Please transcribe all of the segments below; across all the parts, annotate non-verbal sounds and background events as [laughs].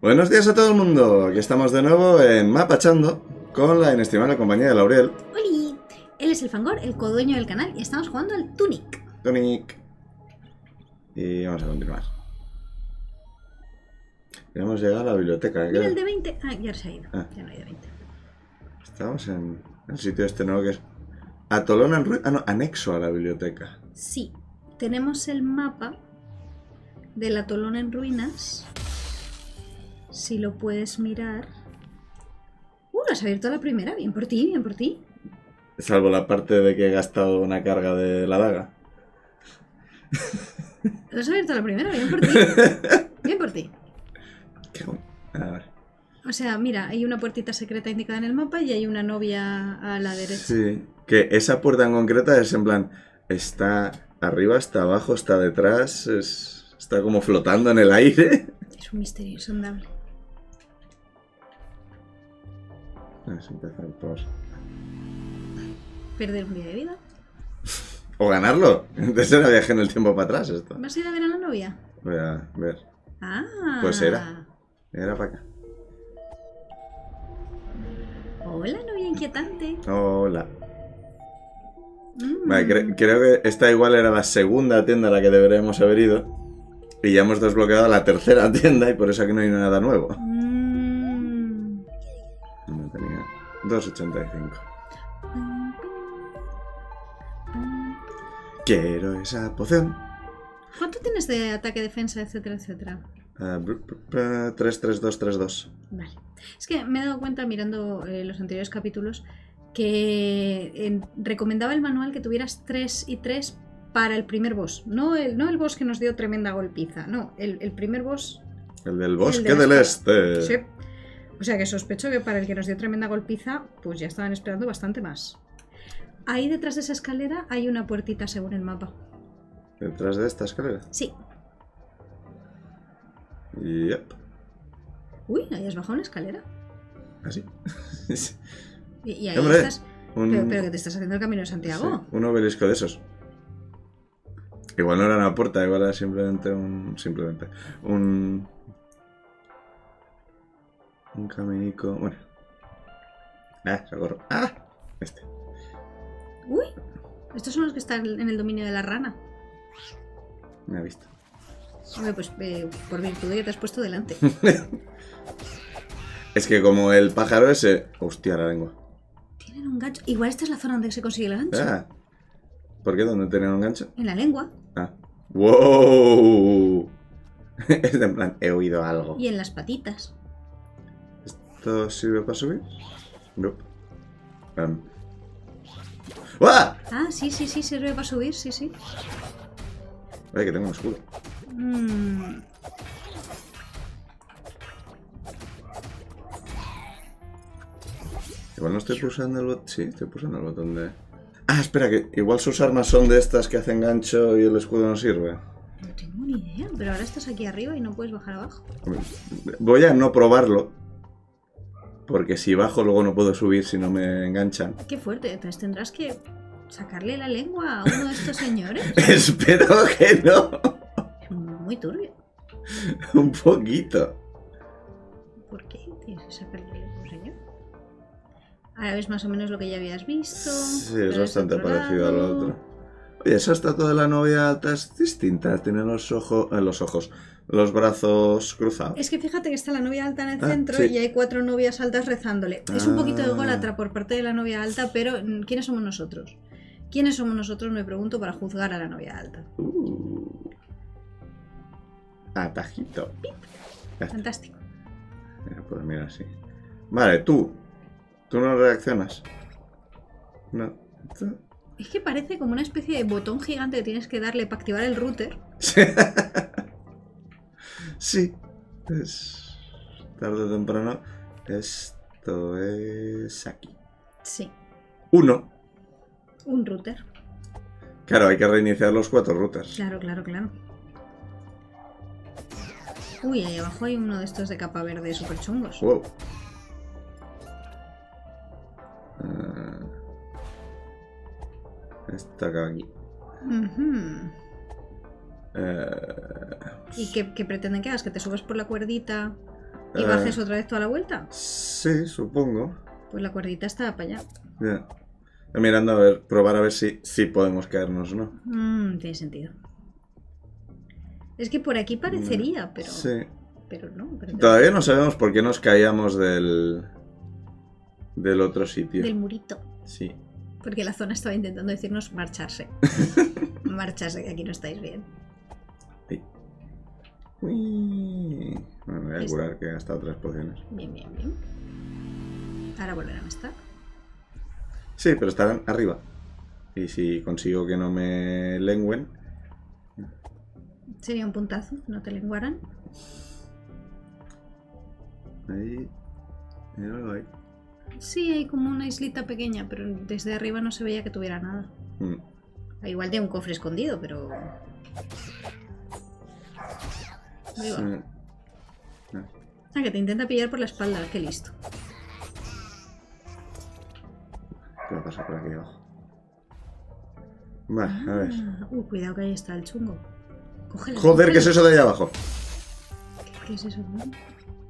Buenos días a todo el mundo. Aquí estamos de nuevo en Mapachando con la inestimable compañía de Laurel. ¡Holi! Él es el Fangor, el codueño del canal, y estamos jugando al Tunic. Tonic. Y vamos a continuar. Ya hemos llegado a la biblioteca. ¿eh? Mira el de 20. Ah, ya se ha ido. Ah. Ya no hay de 20. Estamos en el sitio este nuevo que es Atolón en. Ah, no, anexo a la biblioteca. Sí, tenemos el mapa del atolón en ruinas. Si lo puedes mirar. Uh, lo has abierto a la primera. Bien por ti, bien por ti. Salvo la parte de que he gastado una carga de la daga. Lo has abierto a la primera, bien por ti. [laughs] Bien por ti. A ver. O sea, mira, hay una puertita secreta indicada en el mapa y hay una novia a la derecha. Sí, que esa puerta en concreta es en plan, está arriba, está abajo, está detrás, es- está como flotando en el aire. Es un misterio insondable. A empezar por... Perder un día de vida. O ganarlo. [laughs] Entonces era viaje en el tiempo para atrás esto. ¿Vas a ir a ver a la novia? Voy a ver. Ah. Pues era. Era para acá. Hola, novia inquietante. Hola. Mm. Vale, cre- creo que esta igual era la segunda tienda a la que deberíamos haber ido. Y ya hemos desbloqueado la tercera [laughs] tienda y por eso aquí no hay nada nuevo. Mm. No tenía 2.85. Quiero esa poción. ¿Cuánto tienes de ataque, defensa, etcétera, etcétera? Ah, br- br- 33232. Vale. Es que me he dado cuenta mirando eh, los anteriores capítulos que en- recomendaba el manual que tuvieras 3 y 3 para el primer boss. No el, no el boss que nos dio tremenda golpiza, no, el, el primer boss. El del bosque de la del este. Sí. O sea que sospecho que para el que nos dio tremenda golpiza, pues ya estaban esperando bastante más. Ahí detrás de esa escalera hay una puertita según el mapa. Detrás de esta escalera. Sí. Yep. Uy, ahí has bajado una escalera. Así. [laughs] Y, y ahí Hombre, estás. Un, Pero, pero que te estás haciendo el camino de Santiago. sí, un obelisco de esos. Igual no era una puerta, igual era simplemente un. Simplemente. Un. Un caminico. Bueno. Ah, socorro. Ah, este. Uy, estos son los que están en el dominio de la rana. Me ha visto. Hombre, pues eh, por virtud de que te has puesto delante. [laughs] Es que como el pájaro ese. Hostia, la lengua. Tienen un gancho. Igual esta es la zona donde se consigue el gancho. Ah. ¿Por qué? ¿Dónde tenían un gancho? En la lengua Ah. ¡Wow! [laughs] Es de en plan, he oído algo. y en las patitas. ¿Esto sirve para subir? No. ¡Ah! Ah, sí, sí, sí, sirve para subir, sí, sí. Ay, que tengo un escudo. Mm, Igual no estoy pulsando el botón. Sí, estoy pulsando el botón de. Ah, espera, que igual sus armas son de estas que hacen gancho y el escudo no sirve. no tengo ni idea, pero ahora estás aquí arriba y no puedes bajar abajo. Voy a no probarlo. Porque si bajo, luego no puedo subir si no me enganchan. Qué fuerte, entonces tendrás que sacarle la lengua a uno de estos señores. [laughs] Espero que no. Es muy turbio. Un poquito. ¿Por qué tienes que sacarle la lengua a un señor? Ahora ves más o menos lo que ya habías visto. Sí, es bastante parecido al otro. Oye, esa estatua de la novia alta es distinta. Tiene los ojos. eh, los ojos. Los brazos cruzados. Es que fíjate que está la novia alta en el Ah, centro sí. y hay cuatro novias altas rezándole. Es un poquito de Ah. gólatra por parte de la novia alta, pero mm, ¿quiénes somos nosotros? ¿Quiénes somos nosotros, me pregunto, para juzgar a la novia alta? Uh. Atajito. Fantástico. Mira, pues mira así. Vale, tú. Tú no reaccionas. No. Es que parece como una especie de botón gigante que tienes que darle para activar el router. [laughs] sí. Es. Tarde o temprano. Esto es aquí. Sí, Uno. un router. Claro, hay que reiniciar los cuatro routers. Claro, claro, claro. Uy, ahí abajo hay uno de estos de capa verde super chungos. Wow. Ah. Está acá aquí. Ujú. Eh, ¿Y qué, qué pretenden que hagas? ¿Que te subas por la cuerdita ¿Y Eh, bajes otra vez toda la vuelta? Sí, supongo. Pues la cuerdita está para allá. Mirando a ver, probar a ver si, si podemos caernos o no. Mm, tiene sentido. Es que por aquí parecería, pero, Sí. pero no. pero- Todavía no sabemos por qué nos caíamos del. del otro sitio. Del murito. Sí. Porque la zona estaba intentando decirnos marcharse. [laughs] marcharse, que aquí no estáis bien. Uy. Bueno, me voy a curar que he gastado tres pociones. Bien, bien, bien. Ahora volverán a estar. Sí, pero estarán arriba. Y si consigo que no me lengüen. Sería un puntazo, no te lenguaran. Ahí. Ahí. Sí, hay como una islita pequeña, pero desde arriba no se veía que tuviera nada. Mm. Igual tiene un cofre escondido, pero. Ahí va. Sí. Ah, que te intenta pillar por la espalda, qué listo. ¿Qué va a pasar por aquí abajo? Va, a ver. Ah, uh, cuidado que ahí está el chungo. Cógelo, Joder, ¿qué es eso de ahí abajo? ¿Qué es eso? no?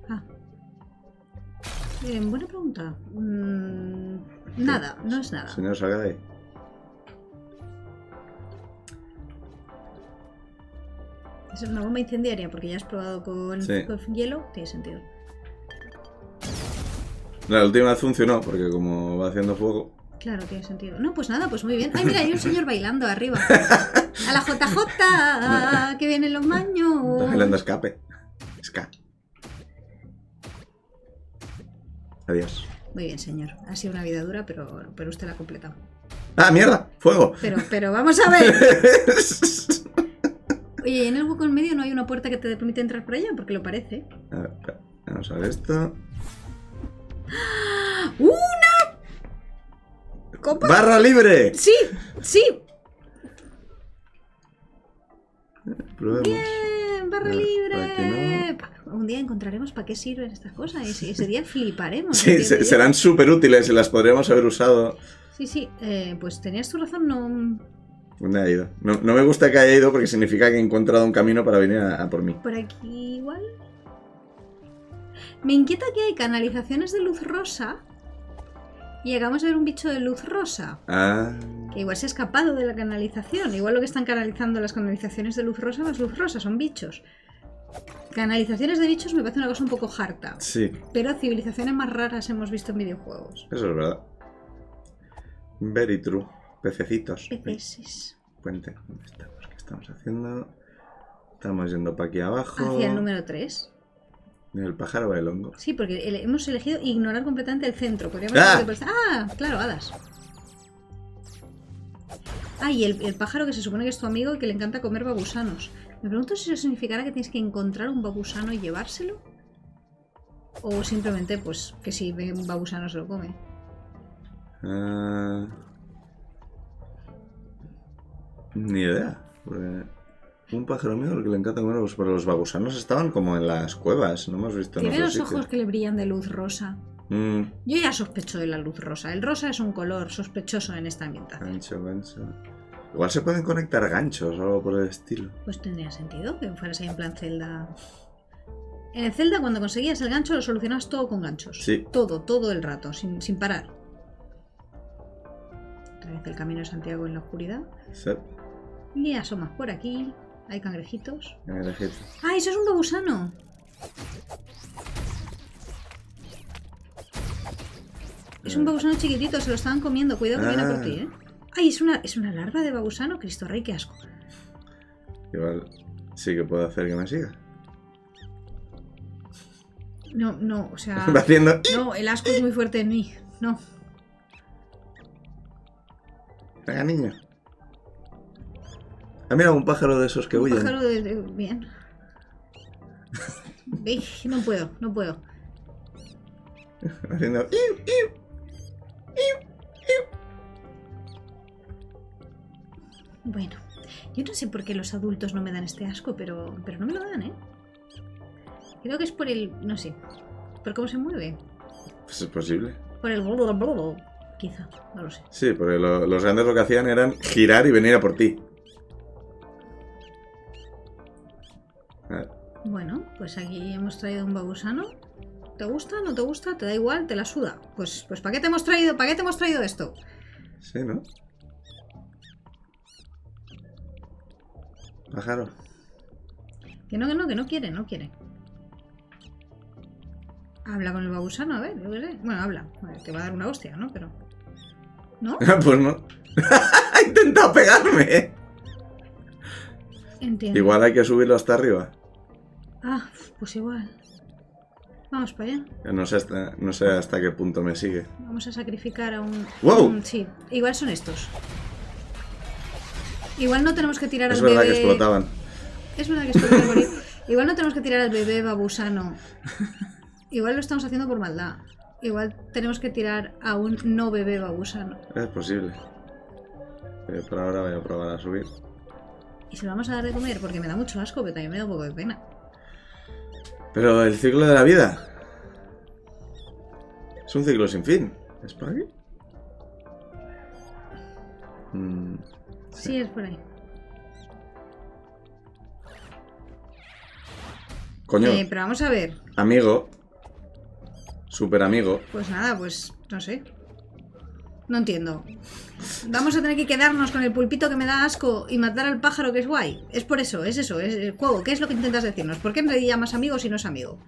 Ah. Eh, buena pregunta. Mm, nada, no es nada. Señor, salga de ahí. Es una bomba incendiaria porque ya has probado con, Sí. con hielo. Tiene sentido. La última vez funcionó, porque como va haciendo fuego. Claro, tiene sentido. No, pues nada, pues muy bien. Ay, mira, hay un señor bailando arriba. [laughs] A la JJ, que vienen los maños. Está bailando escape. Ska. Adiós. Muy bien, señor. Ha sido una vida dura, pero, pero usted la ha completado. ¡Ah, mierda! ¡Fuego! Pero, pero vamos a ver. [laughs] Oye, ¿y en el hueco en medio no hay una puerta que te permite entrar por allá? Porque lo parece. A ver. Vamos a ver esto. [gasps] ¡Una! ¿Copa? ¡Barra libre! Sí, sí. Probemos. Bien, barra libre. Un día encontraremos para qué sirven estas cosas. y Ese, ese día fliparemos. Sí, se- serán súper útiles y las podríamos haber usado. Sí, sí. eh, pues tenías tu razón, no. ¿Dónde ha ido? No, no me gusta que haya ido porque significa que he encontrado un camino para venir a, a por mí. Por aquí igual. Me inquieta que hay canalizaciones de luz rosa. Y llegamos a ver un bicho de luz rosa. Ah, Que igual se ha escapado de la canalización. Igual lo que están canalizando las canalizaciones de luz rosa no es luz rosa, son bichos. Canalizaciones de bichos me parece una cosa un poco harta. sí, Pero civilizaciones más raras hemos visto en videojuegos. eso es verdad. Very true. Pececitos. Peces. Puente. ¿Dónde estamos? ¿Qué estamos haciendo? Estamos yendo para aquí abajo. Hacia el número 3. El pájaro va el hongo. Sí, porque ele- hemos elegido ignorar completamente el centro. Podríamos ¡Ah! por- ah, claro, hadas. Ah, y el, el pájaro que se supone que es tu amigo y que le encanta comer babusanos. Me pregunto si eso significará que tienes que encontrar un babusano y llevárselo. O simplemente, pues, que si ve un babusano se lo come. Ah, ni idea. porque Un pájaro mío al que le encanta comer los, pero los babusanos estaban como en las cuevas. No hemos visto en Tiene los ojos que le brillan de luz rosa. Mm, Yo ya sospecho de la luz rosa. El rosa es un color sospechoso en esta ambientación. gancho, gancho. Igual se pueden conectar ganchos o algo por el estilo. Pues tendría sentido que fueras ahí en plan Zelda. En el cuando conseguías el gancho, lo solucionabas todo con ganchos. Sí. Todo, todo el rato, sin, sin parar. Otra vez el camino de Santiago en la oscuridad. Sí, Y asomas por aquí. Hay cangrejitos. cangrejito. ¡Ah, eso es un babusano! Es un babusano chiquitito, se lo estaban comiendo. Cuidado que viene por Ah. ti, ¿eh? ¡Ay, es una, es una larva de babusano! Cristo Rey, qué asco. Igual sí que puedo hacer que me siga. No, no, o sea. [laughs] Va haciendo. No, el asco es muy fuerte en mí. No. Venga, niño. Ah, mira, un pájaro de esos que Un huyen. pájaro de, Bien. Ey, no puedo, no puedo. Haciendo. "Iu, iu". Bueno, yo no sé por qué los adultos no me dan este asco, pero, pero no me lo dan, ¿eh? Creo que es por el... no sé. ¿Por cómo se mueve? Pues es posible. Por el... Quizá, no lo sé. Sí, porque lo- los grandes lo que hacían eran girar y venir a por ti. Bueno, pues aquí hemos traído un babusano. ¿Te gusta? ¿No te gusta? ¿Te da igual? ¿Te la suda? Pues, pues ¿para qué te hemos traído? ¿Para qué te hemos traído esto? Sí, ¿no? Pájaro. Que no, que no, que no quiere, no quiere. Habla con el babusano, a ver, yo qué sé. Bueno, habla. A ver, te va a dar una hostia, ¿no? Pero. ¿No? [laughs] pues no. [laughs] ha intentado pegarme. Entiendo. Igual hay que subirlo hasta arriba. Ah, pues igual. Vamos para allá. No sé hasta, no sé hasta qué punto me sigue. Vamos a sacrificar a un. ¡Wow! un- sí, igual son estos. Igual no tenemos que tirar Es al verdad bebé. que explotaban. Es verdad que explotaban. Igual no tenemos que tirar al bebé babusano. Igual lo estamos haciendo por maldad. Igual tenemos que tirar a un no bebé babusano. Es posible. Pero por ahora voy a probar a subir. Y se lo vamos a dar de comer porque me da mucho asco, pero también me da un poco de pena. Pero el ciclo de la vida. Es un ciclo sin fin. ¿Es por aquí? Mm, Sí, es por ahí. Coño, Eh, pero vamos a ver. amigo. Super amigo. Pues nada, pues no sé. No entiendo. Vamos a tener que quedarnos con el pulpito que me da asco y matar al pájaro que es guay. Es por eso, es eso, es el juego. ¿Qué es lo que intentas decirnos? ¿Por qué le llamas amigo si no es amigo?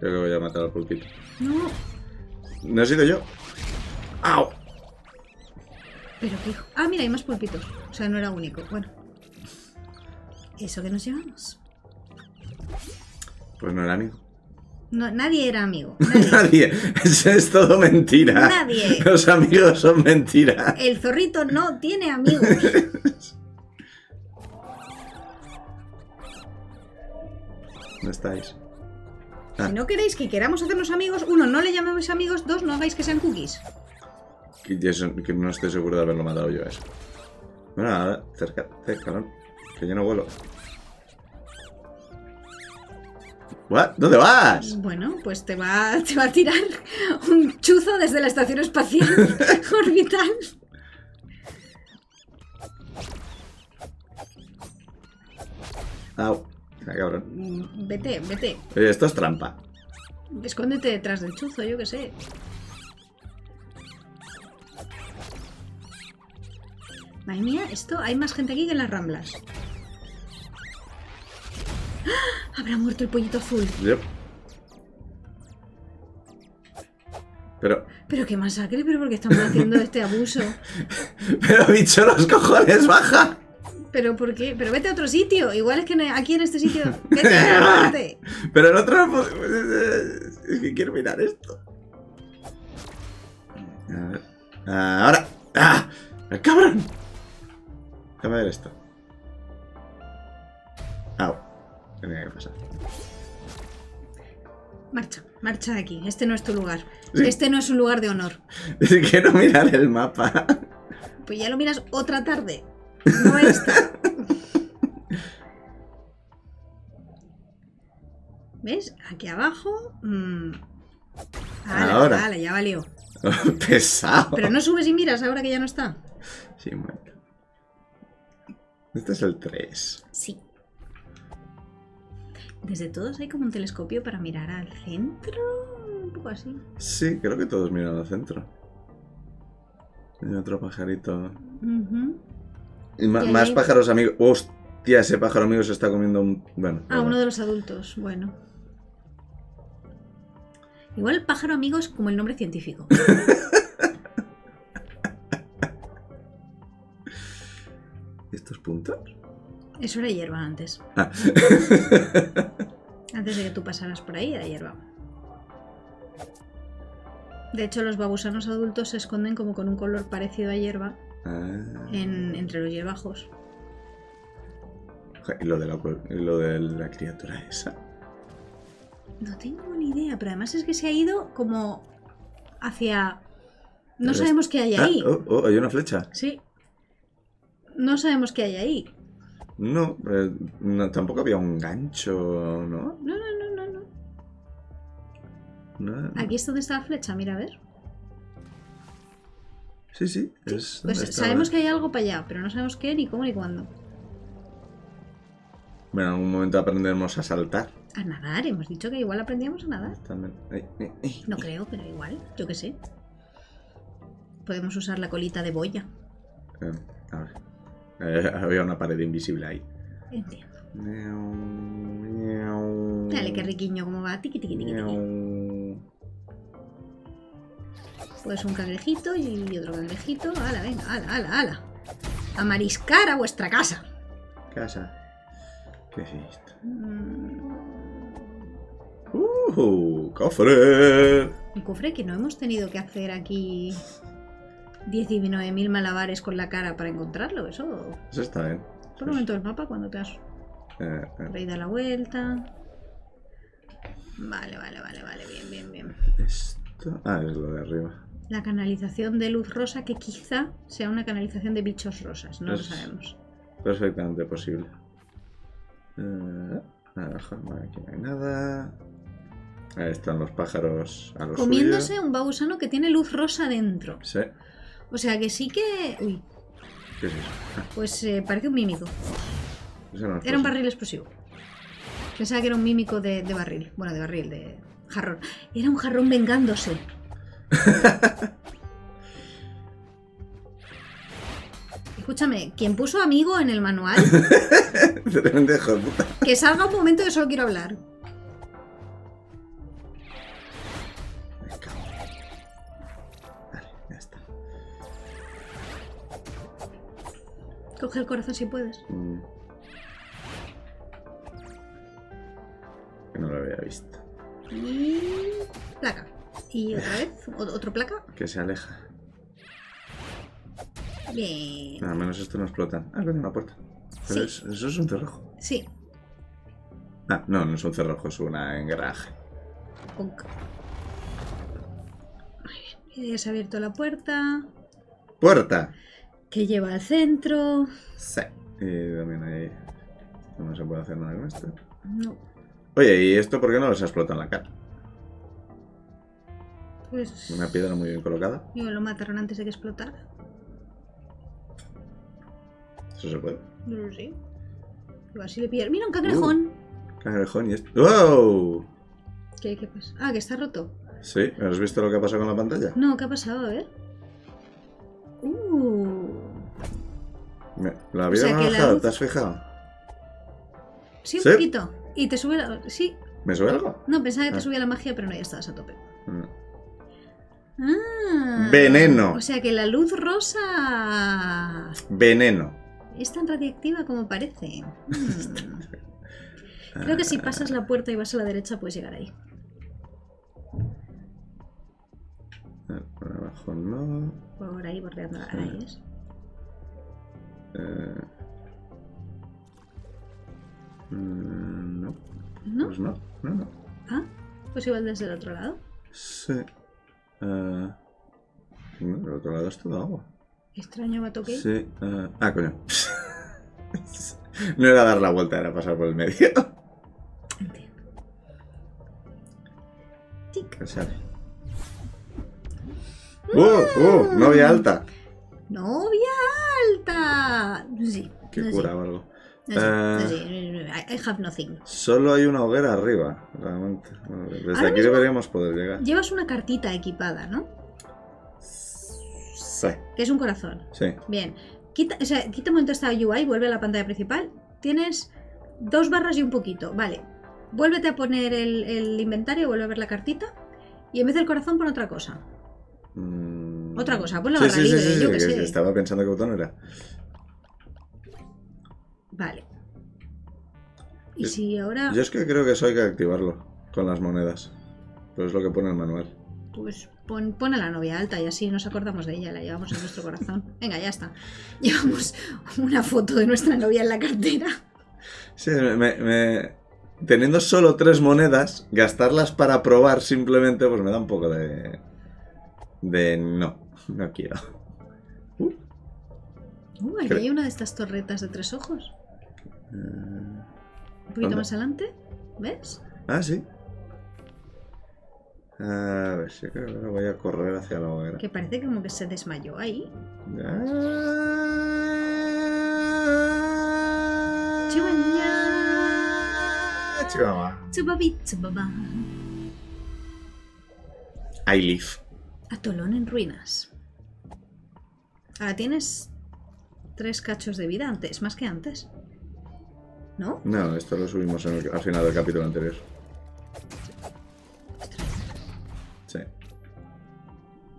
Creo que voy a matar al pulpito. No, No he sido yo. ¡Au! pero qué hijo. Ah, mira, hay más pulpitos. O sea, no era único. Bueno. ¿Eso que nos llevamos? Pues no era amigo. No, nadie era amigo. [laughs] Nadie. Nadie. Eso es todo mentira. Nadie. Los amigos son mentira. El zorrito no tiene amigos. [laughs] ¿Dónde estáis? Si no queréis que queramos hacernos amigos, uno, no le llaméis amigos, dos, no hagáis que sean cookies. Que, yo eso- que no estoy seguro de haberlo matado yo eso. Bueno, ahora, cerca, cerca, ¿no? Que yo no vuelo. ¿What? ¿Dónde vas? Bueno, pues te va, te va a tirar un chuzo desde la estación espacial [laughs] orbital. Au. Ah, cabrón. Vete, vete. Oye, esto es trampa. Escóndete detrás del chuzo, yo qué sé. Madre mía, esto hay más gente aquí que en las ramblas. ¡Ah! Habrá muerto el pollito azul. Yep. Pero, Pero qué masacre, pero porque estamos haciendo este abuso. [laughs] pero bicho, los cojones, baja. Pero ¿por qué? Pero vete a otro sitio. Igual es que no- aquí en este sitio. Vete a. [laughs] Pero en otro [laughs] Es que quiero mirar esto. A ver. Ahora. ¡Ah! ¡El cabrón! Déjame ver esto. Au. Tenía que pasar. Marcha, marcha de aquí. Este no es tu lugar. Sí. Este no es un lugar de honor. [laughs] Quiero mirar el mapa. Pues ya lo miras otra tarde. [laughs] No esta. ¿Ves? Aquí abajo. mm. Ala, Ahora. ala, ya valió. [laughs] Pesado. Pero no subes y miras ahora que ya no está. Sí, momento. Este es el 3. Sí. Desde todos hay como un telescopio para mirar al centro. Un poco así. Sí, creo que todos miran al centro. Hay otro pajarito. Y más pájaros amigos. Hostia, ese pájaro amigo se está comiendo un. Bueno. Ah, uno de los adultos. Bueno. Igual el pájaro amigo es como el nombre científico. ¿Y [laughs] estos puntos? Eso era hierba antes. Ah. [laughs] Antes de que tú pasaras por ahí era hierba. De hecho, los babusanos adultos se esconden como con un color parecido a hierba Ah. en- entre los hierbajos. Y lo de, la, y lo de la criatura esa. No tengo ni idea, pero además es que se ha ido como hacia... No Pero sabemos qué hay Ah, ahí. oh, oh, hay una flecha. Sí. No sabemos qué hay ahí. No, eh, no, tampoco había un gancho, ¿no? No, no, no, no, no. Aquí es donde está la flecha, mira, a ver. Sí, sí. Sí, es pues donde estaba. sabemos que hay algo para allá, pero no sabemos qué, ni cómo, ni cuándo. Bueno, en algún momento aprenderemos a saltar. A nadar, hemos dicho que igual aprendíamos a nadar. También. Ay, ay, ay. No creo, pero igual, yo qué sé. Podemos usar la colita de boya. Eh, a ver. Eh, había una pared invisible ahí. Entiendo. Dale, qué riquiño cómo va. Tiqui, tiqui, tiqui, tiqui. Pues un cangrejito y otro cangrejito. Ala, venga, ala, ala, ala. A mariscar a vuestra casa. Casa. ¿Qué es esto? Mm, ¡Uh! ¡Cofre! Un cofre que no hemos tenido que hacer aquí 19.000 malabares con la cara para encontrarlo. Eso. Eso está bien. Por un momento del mapa cuando te has Eh, eh, ahí da la vuelta. Vale, vale, vale, vale. Bien, bien, bien. esto. Ah, es lo de arriba. La canalización de luz rosa que quizá sea una canalización de bichos rosas. No lo sabemos. Perfectamente posible. Eh, abajo, vale, aquí no hay nada. Ahí están los pájaros a los Comiéndose un babusano que tiene luz rosa dentro. Sí. O sea que sí que... Uy, ¿Qué es eso? Ah, pues eh, parece un mímico. no Era un barril explosivo. Pensaba que era un mímico de, de barril. Bueno, de barril, de jarrón. Era un jarrón vengándose. [laughs] Escúchame, quien puso amigo en el manual, [laughs] que salga un momento que solo quiero hablar. Coge el corazón si puedes. Mm. Que no lo había visto. Y... Placa. Y otra vez, otro placa. Que se aleja. Bien. Al menos esto no explota. Ah, coño, una puerta. Pero Sí. es- eso es un cerrojo. Sí. Ah, no, no es un cerrojo, es una engranaje. Punk. Muy bien. Ya se ha abierto la puerta. ¡Puerta! Que lleva al centro. Sí. Y también ahí. No se puede hacer nada con esto. No. Oye, ¿y esto por qué no les ha explotado en la cara? Pues. Una piedra muy bien colocada. Digo, lo mataron antes de que explotara. Eso se puede. No lo sé. Pero así le pillar. Mira, un cangrejón. Cangrejón y esto. ¡Wow! ¿Qué, ¿Qué pasa? Ah, que está roto. Sí, ¿has visto lo que ha pasado con la pantalla? No, ¿qué ha pasado? A ver. Uh. Me- La O vida sea me ha bajado, luz- ¿te has fijado? Sí, un ¿Sí? poquito. Y te sube la. Sí. ¿Me sube algo? No, pensaba que te Ah. subía la magia, pero no, ya estabas a tope. Mm. Ah. Veneno. O sea que la luz rosa Veneno. es tan radiactiva como parece. [laughs] Mm. Creo que si pasas la puerta y vas a la derecha puedes llegar ahí. Ah, Por abajo no. Por ahí bordeando. Sí. Ahí es. Eh, mm, no, ¿No? pues no, no, no. Ah, pues igual desde el otro lado. Sí. Eh, no, del otro lado es todo agua. Extraño va toque. Sí. eh, ah, coño. [laughs] no era dar la vuelta, era pasar por el medio. Entiendo. Tic. ¿Qué sale? ¡Uh! ¡Uh! Novia alta. ¡Novia alta! No sé, cura o algo. no sé, no Eh. sé. I have nothing. Solo hay una hoguera arriba, realmente. Bueno, desde Ahora aquí deberíamos poder llegar. Llevas una cartita equipada, ¿no? Sí. Que es un corazón. Sí. Bien. Quita, o sea, quita un momento esta UI, vuelve a la pantalla principal. Tienes dos barras y un poquito. Vale. Vuélvete a poner el, el inventario, vuelve a ver la cartita. Y en vez del corazón pon otra cosa. Mm. Otra cosa, pon la barra libre, sí, yo que sé. Estaba pensando qué botón era. Vale. Y si ahora, Yo es que creo que eso hay que activarlo con las monedas. Pero es lo que pone el manual. pues pon, pon a la novia alta y así nos acordamos de ella, la llevamos en nuestro corazón. [laughs] Venga, ya está. [laughs] Llevamos una foto de nuestra novia en la cartera. Sí, me, me- Teniendo solo tres monedas, gastarlas para probar simplemente, pues me da un poco de... De no, no quiero. [laughs] Uh, Uh, aquí Creo- hay una de estas torretas de tres ojos. eh, Un poquito ¿Dónde? más adelante. ¿Ves? Ah, sí. A ver, sí que ahora voy a correr hacia la hoguera. Que parece como que se desmayó ahí. Chihuahua. Chihuahua. Chubabi, chubaba. I live. Atolón en ruinas. Ahora tienes tres cachos de vida antes, más que antes. ¿No? No, esto lo subimos en el- al final del capítulo anterior. Sí.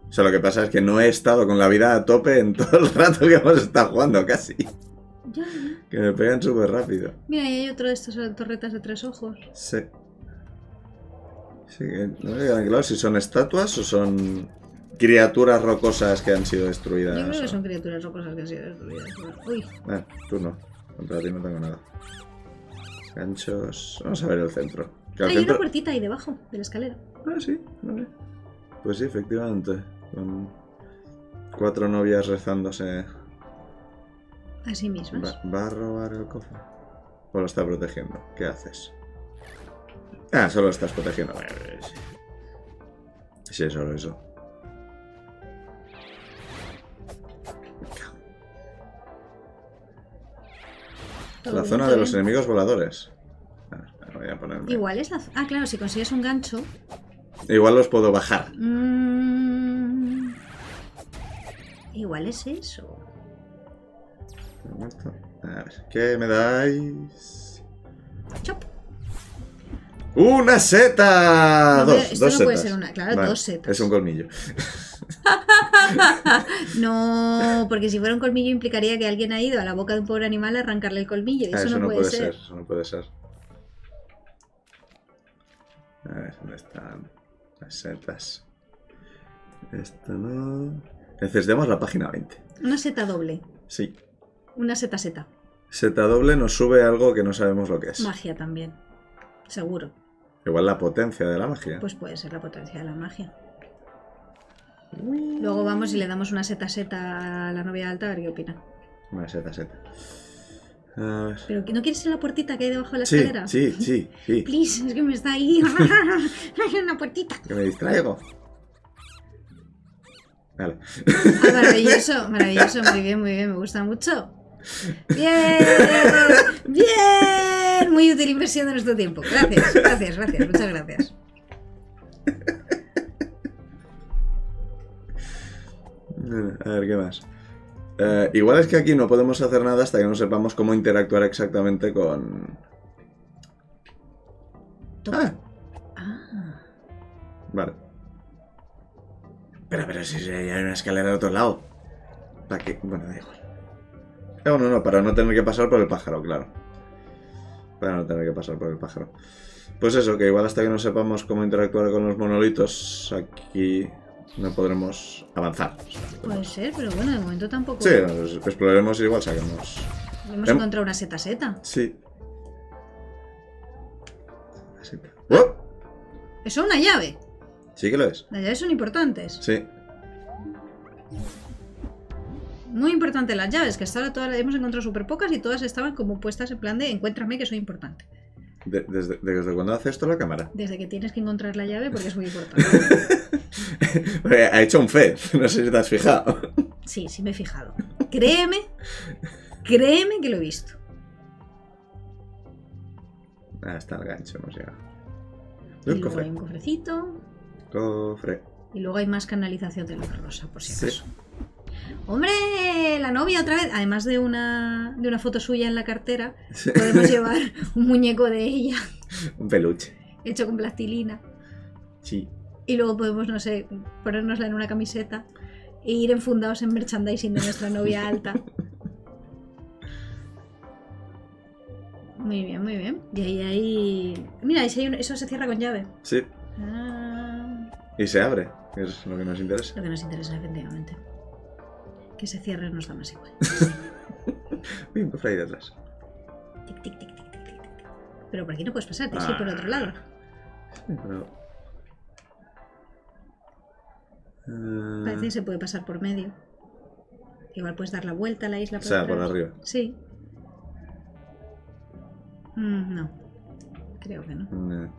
O sea, lo que pasa es que no he estado con la vida a tope en todo el rato que hemos estado jugando, casi. Ya, ya. Que me pegan súper rápido. Mira, ahí hay otro de estas torretas de tres ojos. Sí. Sí, no me quedan claro si son estatuas o son criaturas rocosas que han sido destruidas. Yo creo que son criaturas rocosas que han sido destruidas. Uy, Ah, tú no. Contra ti no tengo nada. Ganchos. Vamos a ver el centro. Que hay una puertita ahí debajo de la escalera. Ah, sí, vale. Pues sí, efectivamente. Con cuatro novias rezándose. Así mismas. ¿Va, va a robar el cofre? ¿O lo está protegiendo? ¿Qué haces? Ah, solo lo estás protegiendo. Sí, Sí, solo eso. La zona de los enemigos voladores. Ah, voy a ponerme. Igual es la... Ah, claro, si consigues un gancho... Igual los puedo bajar. mm, Igual es eso. A ver, ¿qué me dais? Chop. ¡Una seta! No, dos, esto dos no puede setas. ser una- claro, dos setas. Es un colmillo. [laughs] No, porque si fuera un colmillo implicaría que alguien ha ido a la boca de un pobre animal a arrancarle el colmillo. Y Ah, eso, no, puede, ser. Eso no puede ser. A ver, ¿dónde están las setas? Esto no. Necesitamos la página 20. Una seta doble. Sí. Una seta seta. Seta doble nos sube algo que no sabemos lo que es. Magia también. Seguro. Igual la potencia de la magia. Pues puede ser la potencia de la magia. Luego vamos y le damos una seta seta a la novia alta a ver qué opina. Una seta, seta. A ver. Pero ¿no quieres ir a la puertita que hay debajo de la Sí, escalera? sí, sí, sí. [laughs] Please, es que me está ahí. [laughs] [laughs] Hay una puertita. Que me distraigo. Vale. Ah, maravilloso, maravilloso, muy bien, muy bien, me gusta mucho. Bien, bien, muy útil inversión de nuestro tiempo. Gracias, gracias, gracias, muchas gracias. A ver, ¿qué más? Eh, igual es que aquí no podemos hacer nada hasta que no sepamos cómo interactuar exactamente con... Ah, Ah, vale. Pero, pero si hay una escalera al otro lado. ¿Para qué? Bueno, da igual. Eh, bueno, no, para no tener que pasar por el pájaro, claro. Para no tener que pasar por el pájaro. Pues eso, que igual hasta que no sepamos cómo interactuar con los monolitos, aquí no podremos avanzar. puede ser, pero bueno, de momento tampoco. Sí, nos exploremos y igual saquemos. Hemos Em- encontrado una seta seta. Sí. Así. ¡Oh! Eso es una llave. Sí que lo es. Las llaves son importantes. Sí. Muy importantes las llaves, que hasta ahora todas las hemos encontrado súper pocas y todas estaban como puestas en plan de encuéntrame que soy importante. De- desde, ¿Desde cuándo hace esto la cámara? Desde que tienes que encontrar la llave porque es muy importante. [laughs] Ha hecho un fe. No sé si te has fijado. Sí, sí me he fijado. Créeme, créeme que lo he visto. Ah, está el gancho, hemos llegado. Y Un luego hay cofre. un cofrecito. Cofre. Y luego hay más canalización de luz rosa, por si Sí. ¡Hombre! La novia otra vez. Además de una, de una foto suya en la cartera, podemos [laughs] llevar un muñeco de ella Un peluche. hecho con plastilina. Sí. Y luego podemos, no sé, ponérnosla en una camiseta e ir enfundados en merchandising de nuestra novia alta. [laughs] Muy bien, muy bien. Y ahí hay. Mira, ahí eso se cierra con llave. Sí. Ah, Y se abre, que es lo que nos interesa. lo que nos interesa, efectivamente. Que se cierre nos da más igual. Un cofre ahí detrás. Tic, tic, tic, tic, tic, tic. Pero por aquí no puedes pasar, tienes que ir por otro lado. Sí, pero... Eh, Parece que se puede pasar por medio. Igual puedes dar la vuelta a la isla o por sea, por arriba. Sí. Mm, no. Creo que no. Eh,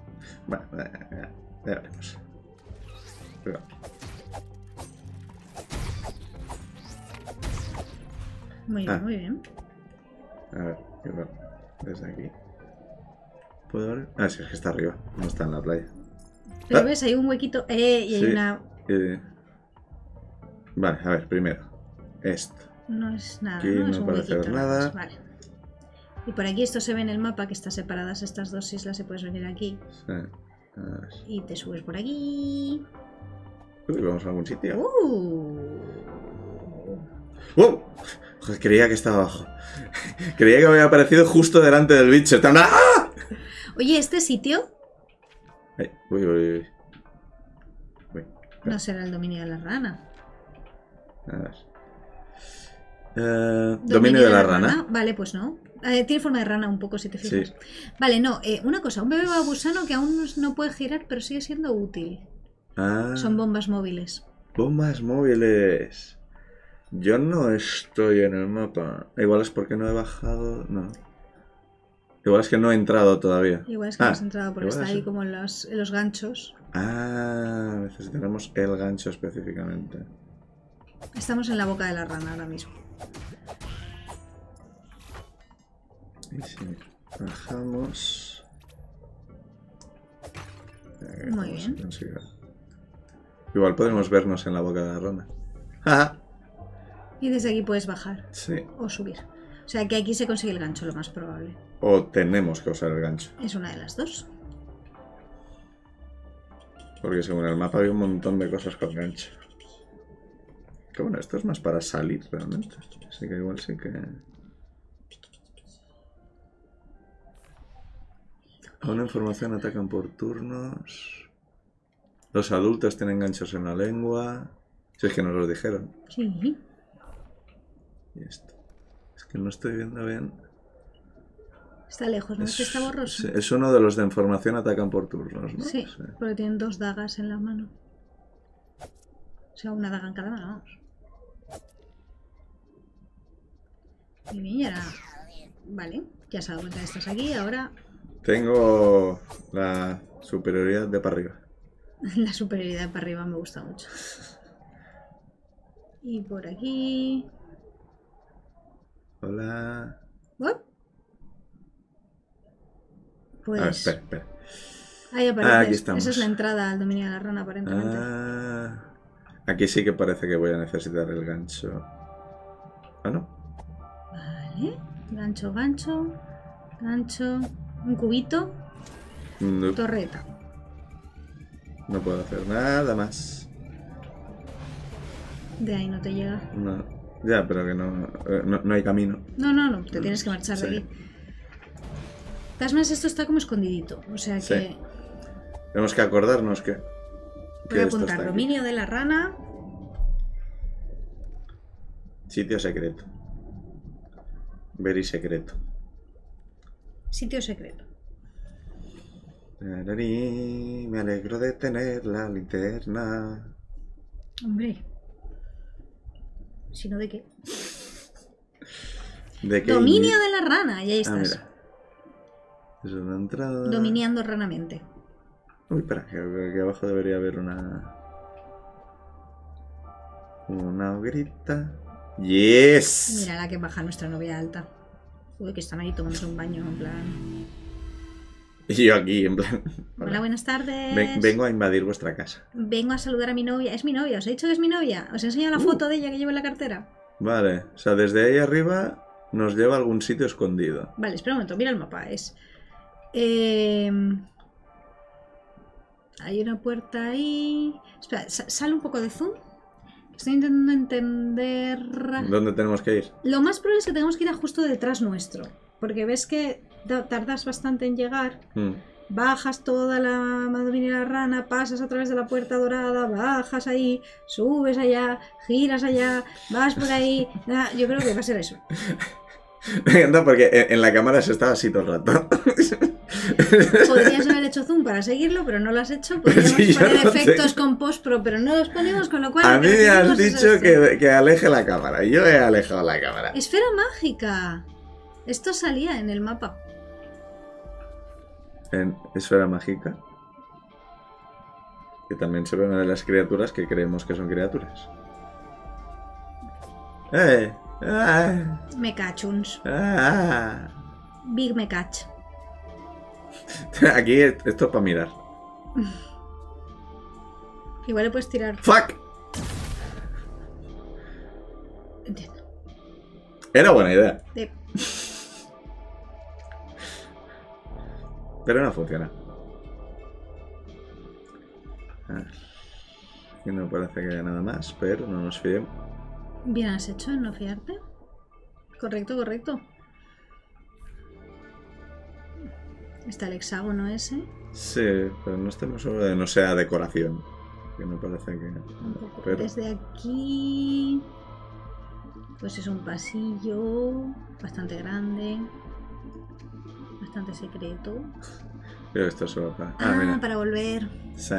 Bueno, eh, ya, veremos. Pero- Muy bien, Ah. muy bien. A ver, que va desde aquí. ¿Puedo abrir? Ah, sí, es que está arriba. No está en la playa. Pero Ah. ves, hay un huequito. Eh, y hay Sí. una. Eh, Vale, a ver, primero. Esto. No es nada. Aquí no, es un parece huequito. nada. Vale. Y por aquí esto se ve en el mapa que están separadas estas dos islas. Se puedes venir aquí Sí. Ver. y te subes por aquí. Uy, vamos a algún sitio. Uh. ¡Wow! Joder, creía que estaba abajo. [laughs] creía que había aparecido justo delante del bicho. Está- ¡Ah! Oye, este sitio Ay, uy, uy, uy. Uy, no será el dominio de la rana. a ver. Eh, dominio de la rana. Vale, pues no. Eh, tiene forma de rana un poco, si te fijas. Sí. Vale, no. eh, una cosa, un bebé babusano que aún no, no puede girar, pero sigue siendo útil. Ah, Son bombas móviles. bombas móviles. Yo no estoy en el mapa. Igual es porque no he bajado. No. Igual es que no he entrado todavía. Igual es que Ah, no has entrado porque está es- ahí como en los, en los ganchos. Ah, necesitaremos el gancho específicamente. Estamos en la boca de la rana ahora mismo. Y si bajamos. Eh, Muy ¿cómo se bien. Igual podremos vernos en la boca de la rana. [laughs] Y desde aquí puedes bajar sí. o subir. O sea que aquí se consigue el gancho, lo más probable. O tenemos que usar el gancho. Es una de las dos. Porque según el mapa hay un montón de cosas con gancho. Que bueno, esto es más para salir realmente. Así que igual sí que. A una información atacan por turnos. Los adultos tienen ganchos en la lengua. Si es que nos lo dijeron. Sí. Y esto. Es que no estoy viendo bien. Está lejos, ¿no? Es que está borroso. es uno de los de información atacan por turnos, ¿no? Sí, porque tienen dos dagas en la mano. O sea, una daga en cada mano, vamos. Bien, y ahora... Vale, ya se ha dado cuenta que estás aquí, ahora Tengo la superioridad de para arriba. [laughs] la superioridad para arriba me gusta mucho. Y por aquí... Hola. Ver, Pues espera, espera. ahí aparece. Ah, aquí estamos. Esa es la entrada al dominio de la rana, aparentemente. Ah, aquí sí que parece que voy a necesitar el gancho. Ah, no. Vale, gancho, gancho, gancho, un cubito, No, torreta. no puedo hacer nada más. De ahí no te llega. No. Ya, pero que no, eh, no, no hay camino. No, no, no, te tienes que marchar de Sí. aquí. De todas maneras, esto está como escondidito. O sea Sí. que Tenemos que acordarnos que. voy que a esto apuntar dominio de la rana. Sitio secreto. Very secreto. Sitio secreto. Me alegro de tener la linterna. Hombre. Si no, ¿de qué? ¿De qué? Dominio de la rana. Y ahí Ah, estás. mira. Es una entrada. Dominiando ranamente. Uy, espera, que, que abajo debería haber una. Una hoguerita. ¡Yes! Mira la que baja nuestra novia alta. Uy, que están ahí tomándose un baño, en plan. [laughs] Y yo aquí, en plan. [laughs] Hola, hola. buenas tardes. Ven- vengo a invadir vuestra casa. Vengo a saludar a mi novia. Es mi novia, os he dicho que es mi novia. Os he enseñado la Uh. foto de ella que llevo en la cartera. Vale, o sea, desde ahí arriba nos lleva a algún sitio escondido. Vale, espera un momento, mira el mapa. Es. eh, hay una puerta ahí. Espera, sa- sale un poco de zoom. Estoy intentando entender. ¿Dónde tenemos que ir? Lo más probable es que tengamos que ir a justo detrás nuestro. Porque ves que tardas bastante en llegar. Mm. Bajas toda la la rana, pasas a través de la puerta dorada, bajas ahí, subes allá, giras allá, vas por ahí. Ah, yo creo que va a ser eso. [laughs] Me encanta porque en, la cámara se estaba así todo el rato. [laughs] Podrías haber hecho zoom para seguirlo, pero no lo has hecho. Podríamos [laughs] Sí, poner efectos tengo. con post pro, pero no los ponemos, con lo cual. A mí me has es dicho esto. que, que aleje la cámara. Yo he alejado la cámara. Esfera mágica. Esto salía en el mapa. En Esfera Mágica. Que también se ve una de las criaturas que creemos que son criaturas. ¡Eh! ¡Ah! Me cachuns. ¡Ah! Big me catch. [laughs] Aquí esto es para mirar. Igual le puedes tirar. ¡Fuck! Entiendo. Era buena idea, Eh, pero no funciona. A ver. Aquí no parece que haya nada más, pero no nos fiemos. Bien has hecho en no fiarte. Correcto, correcto. Está el hexágono ese. Sí, pero no estamos seguro de no sea decoración. Que me parece que. Pero- Desde aquí. Pues es un pasillo bastante grande. Bastante secreto. Creo que esto es solo para. Ah, Ah, mira. para volver. Sí.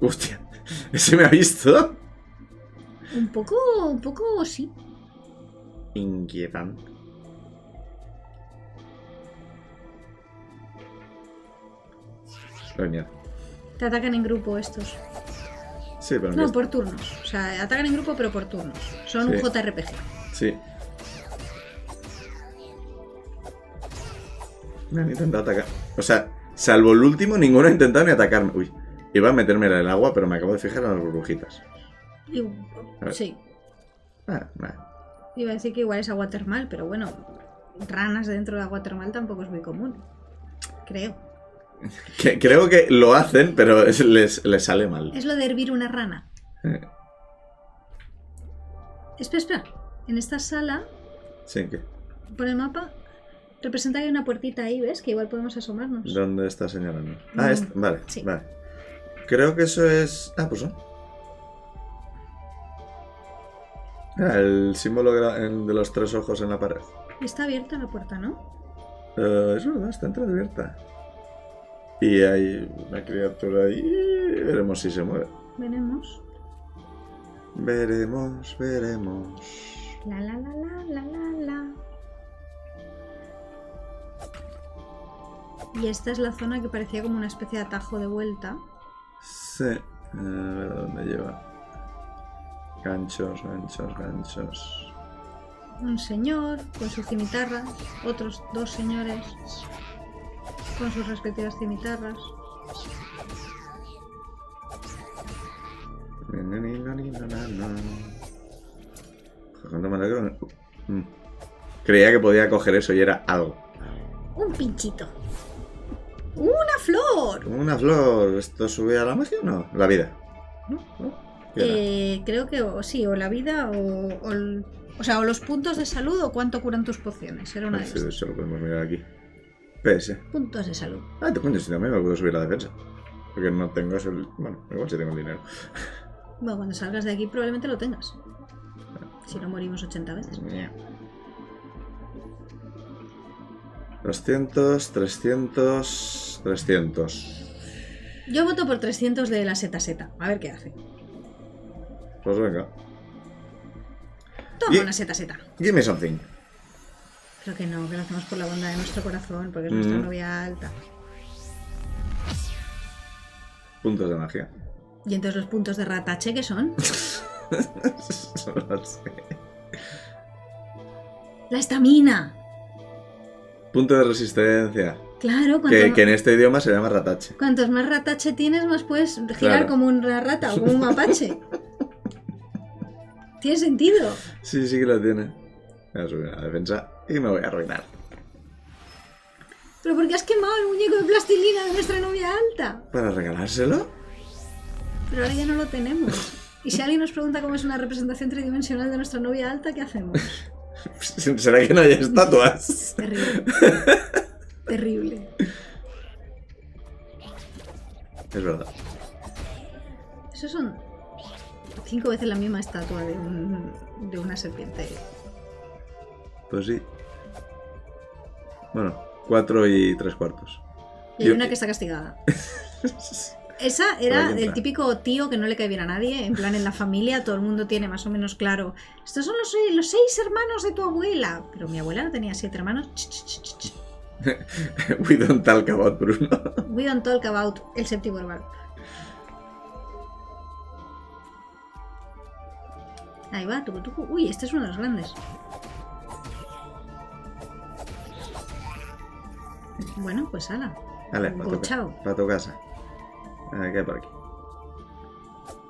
Hostia, ¿ese me ha visto? Un poco, un poco sí. Inquietante. Coño. Te atacan en grupo estos. Sí, pero No, por turnos. O sea, atacan en grupo, pero por turnos. Son un. JRPG. Sí. Me han intentado atacar. O sea, salvo el último, ninguno ha intentado ni atacarme. Uy, iba a meterme en el agua, pero me acabo de fijar en las burbujitas. Y- sí. Ah, nah. Iba a decir que igual es agua termal, pero bueno, ranas dentro de agua termal tampoco es muy común. Creo. [laughs] Que- creo que lo hacen, pero es- les, les sale mal. Es lo de hervir una rana. Eh, Espera, espera. En esta sala, Sí, que. por el mapa, representa que hay una puertita ahí, ¿ves? Que igual podemos asomarnos. ¿Dónde está señalando? Ah, este, vale, Sí. vale. Creo que eso es. Ah, pues no. Ah, el símbolo de los tres ojos en la pared. Está abierta la puerta, ¿no? Eh, es verdad, está entreabierta. Y hay una criatura ahí. Veremos si se mueve. Veremos. Veremos, veremos. La la la la la la la. Y esta es la zona que parecía como una especie de atajo de vuelta. Sí. A ver a dónde lleva. Ganchos, ganchos, ganchos. Un señor con sus cimitarras, otros dos señores con sus respectivas cimitarras. Creía que podía coger eso y era algo. Un pinchito. ¡Una flor! Una flor. ¿Esto sube a la magia o no? La vida. ¿No? ¿No? Eh, creo que o, sí, o la vida o, o el- o sea, o los puntos de salud o cuánto curan tus pociones. Era una de de estas. hecho lo podemos mirar aquí. PS. Puntos de salud. Ah, te cuento si también me puedo subir la defensa. Porque no tengo ese... Bueno, igual sí tengo el dinero. Bueno, cuando salgas de aquí probablemente lo tengas. Si no morimos 80 veces. 200, 300, 300. Yo voto por 300 de la seta. A ver qué hace. Pues venga. Toma una seta. Give me something. Creo que no, que lo hacemos por la bondad de nuestro corazón, porque es nuestra Mm. novia alta. Puntos de magia. Y entonces los puntos de ratache, ¿qué son? no [laughs] sé. La estamina. Punto de resistencia. Claro, cuanto, Que, que en este idioma se llama ratache. cuantos más ratache tienes, más puedes girar Claro. como una rata o como un mapache. [laughs] Tiene sentido. Sí, sí que lo tiene. Voy a subir la defensa y me voy a arruinar. Pero porque has quemado el muñeco de plastilina de nuestra novia alta. ¿Para regalárselo? Pero ahora ya no lo tenemos. Y si alguien nos pregunta cómo es una representación tridimensional de nuestra novia alta, ¿qué hacemos? [laughs] [laughs] ¿Será que no hay estatuas? Terrible. Terrible. Es verdad. Esos son cinco veces la misma estatua de, un- de una serpiente. Pues sí. Bueno, cuatro y tres cuartos. Y hay Yo- una que está castigada. [laughs] Esa era el típico tío que no le cae bien a nadie. En plan, en la familia todo el mundo tiene más o menos claro. Estos son los, seis- los seis hermanos de tu abuela. Pero mi abuela no tenía siete hermanos. Ch, ch, ch. [laughs] We don't talk about Bruno. [laughs] We don't talk about el séptimo hermano. Ahí va, tucu, tucu. Uy, este es uno de los grandes. Bueno, pues ala. Vale, para tu, pa' tu casa. A ver, ¿qué hay por aquí?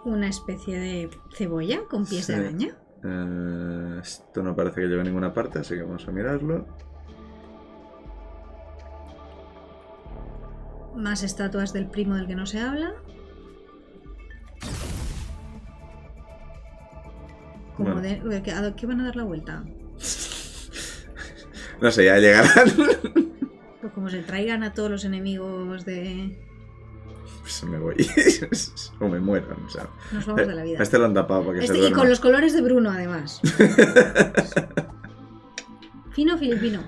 Una especie de cebolla con pies de araña. Eh, esto no parece que lleve a ninguna parte, así que vamos a mirarlo. Más estatuas del primo del que no se habla. Como Bueno. de. uy, ¿qué- ¿A qué van a dar la vuelta? [laughs] No sé, ya llegarán. [laughs] Pues como se traigan a todos los enemigos de. Pues me voy. [laughs] o me muero. O sea, Nos vamos de la vida. este lo han tapado para que Este- se y con los colores de Bruno, además. [laughs] Fino filipino.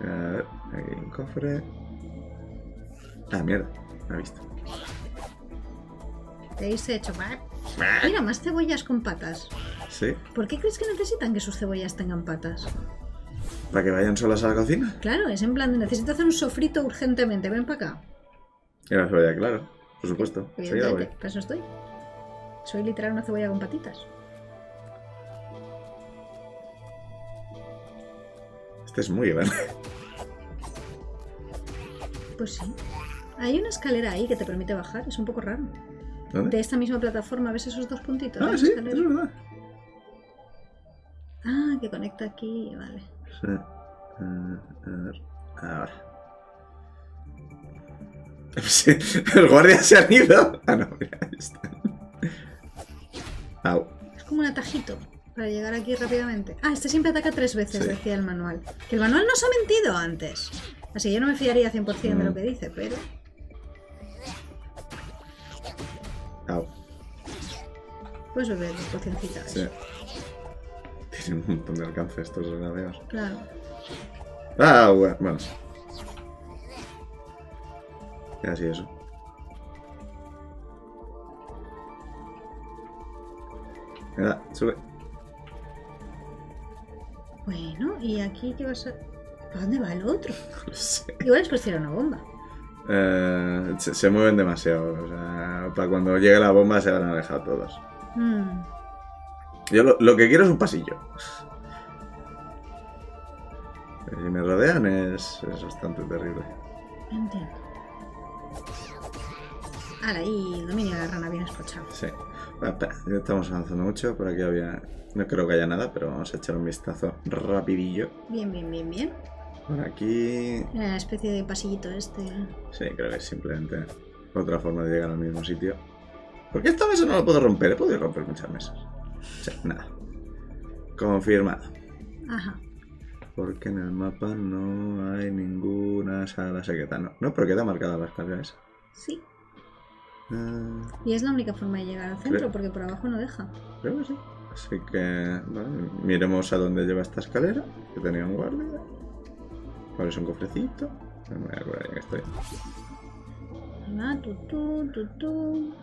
A ver, aquí hay un cofre. Ah, mierda, me ha visto. Te hice hecho. Mira, más cebollas con patas. ¿Sí? ¿Por qué crees que necesitan que sus cebollas tengan patas? ¿Para que vayan solas a la cocina? Claro, es en plan de necesito hacer un sofrito urgentemente. Ven para acá. Y la cebolla, claro. Por supuesto. Voy. Para eso estoy. Soy literal una cebolla con patitas. Este es muy grande. Pues sí. Hay una escalera ahí que te permite bajar. Es un poco raro. De ¿Dónde? esta misma plataforma, ¿ves esos dos puntitos? Ah, de sí, es verdad. Ah, que conecta aquí. Vale. Ahora. [laughs] Sí, los guardias se han ido. Ah, no, mira, ahí están. Au. Es como un atajito para llegar aquí rápidamente. Ah, este siempre ataca tres veces, Sí. decía el manual. Que el manual nos ha mentido antes. Así que yo no me fiaría 100% de lo Mm. que dice, pero... Au. Puedes beber dos pocioncitas. Sí. Tiene un montón de alcance estos regadeos. Claro. Ah, bueno. bueno. Y así eso. Venga, sube. Bueno, ¿y aquí qué vas a...? ¿Para dónde va el otro? [laughs] No sé. Igual es pues tirar una bomba. Eh, se, se mueven demasiado. O sea, para cuando llegue la bomba se van a alejar todos. Mm, Yo lo, lo que quiero es un pasillo. Pero si me rodean es, es bastante terrible. entiendo. Ahora, y dominio de la rana bien espochado. Sí. Bueno, espera, ya estamos avanzando mucho. Por aquí había... No creo que haya nada, pero vamos a echar un vistazo rapidillo. Bien, bien, bien, bien. Por aquí... Una especie de pasillito este. Sí, creo que es simplemente otra forma de llegar al mismo sitio. Porque esta mesa no la puedo romper. He podido romper muchas mesas. O sea, nada. Confirmado. Ajá. Porque en el mapa no hay ninguna sala secreta. No, no pero queda marcada la escalera esa. Sí. Ah, Y es la única forma de llegar al centro, Creo- porque por abajo no deja. creo que sí. Así que, vale, miremos a dónde lleva esta escalera. Que tenía un guardia. ¿Cuál es un cofrecito? No me voy a acordar ya que estoy. Ah, tu, tu.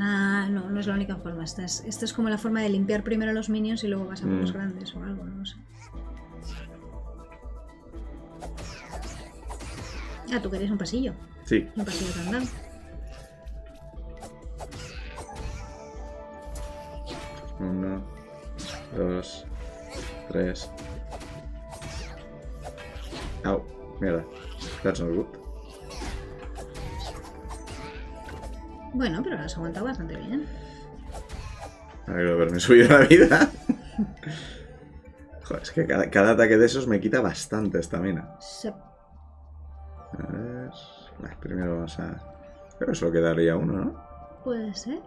Ah, no, no es la única forma. Esta es, esta es como la forma de limpiar primero los minions y luego vas a por los Mm. grandes o algo, no sé. Ah, tú querías un pasillo. Sí, Un pasillo de andar. Uno, dos, tres. Au, mierda. That's not good. Bueno, pero lo has aguantado bastante bien. Alegro de haberme subido la vida. [laughs] Joder, es que cada, cada ataque de esos me quita bastante estamina. Se- A ver. Primero vamos a. Pero solo quedaría uno, ¿no? Puede ser.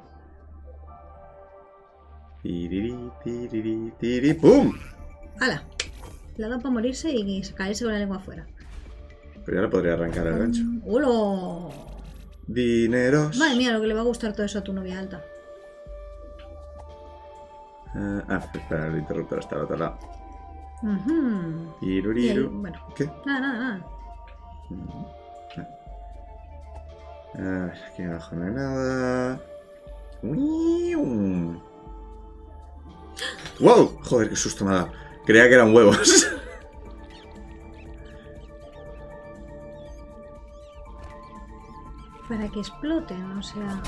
Tiriri, tiriri, tiri, ¡Pum! ¡Hala! Le ha dado para morirse y caerse con la lengua afuera. Pero ya le podría arrancar el gancho. ¡Hola! Dineros. Madre mía, lo que le va a gustar todo eso a tu novia alta. Eh, ah, espera, el interruptor está al otro lado. Ahí, Iruriru. bueno, ¿Qué? nada, nada, nada. A ver, aquí abajo no hay nada. ¡Wow! Joder, qué susto me ha dado. Creía que eran huevos. [laughs] Para que exploten, o sea.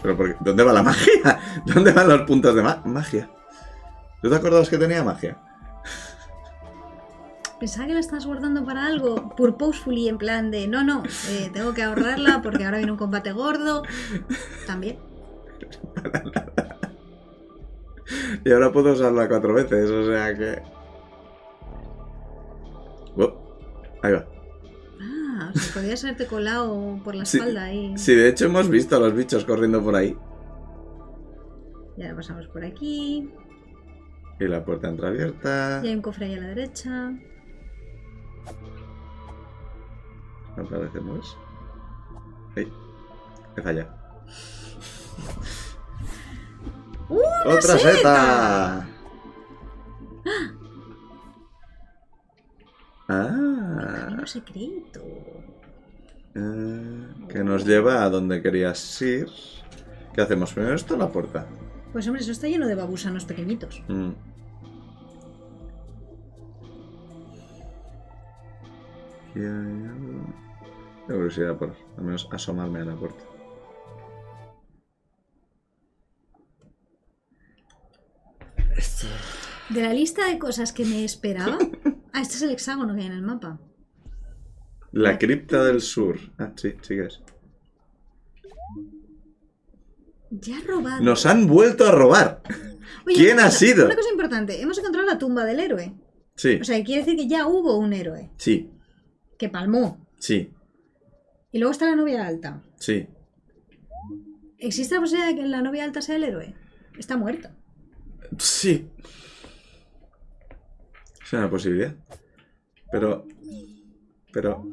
Pero porque, ¿dónde va la magia? [laughs] ¿Dónde van los puntos de ma- magia? ¿Tú te acordabas que tenía magia? Pensaba que la estás guardando para algo purposefully, en plan de no, no, eh, tengo que ahorrarla porque ahora viene un combate gordo. También. [laughs] Y ahora puedo usarla cuatro veces, o sea que... ahí va. Ah, o sea, podías haberte colado por la [laughs] Sí, espalda ahí. Sí, de hecho hemos visto a los bichos corriendo por ahí. Y ahora pasamos por aquí. Y la puerta entra abierta. Y hay un cofre ahí a la derecha. Me parece más. ¡Ey! He fallado. ¡Una ¡Otra seta! seta! Ah, Camino secreto. eh, que nos lleva a donde querías ir. ¿Qué hacemos? Primero esto o la puerta. Pues hombre, eso está lleno de babusanos pequeñitos. Mm. Tengo curiosidad por al menos asomarme a la puerta. De la lista de cosas que me esperaba. [laughs] Ah, este es el hexágono que hay en el mapa. La cripta del sur. Ah, sí, sigues. Ya robado. Nos han vuelto a robar. Oye, ¿Quién ha sido? Una cosa importante. Hemos encontrado la tumba del héroe. Sí, O sea, quiere decir que ya hubo un héroe sí, que palmó. sí, Y luego está la novia alta. sí. ¿Existe la posibilidad de que la novia alta sea el héroe? Está muerta. Sí. Es una posibilidad. Pero. Pero.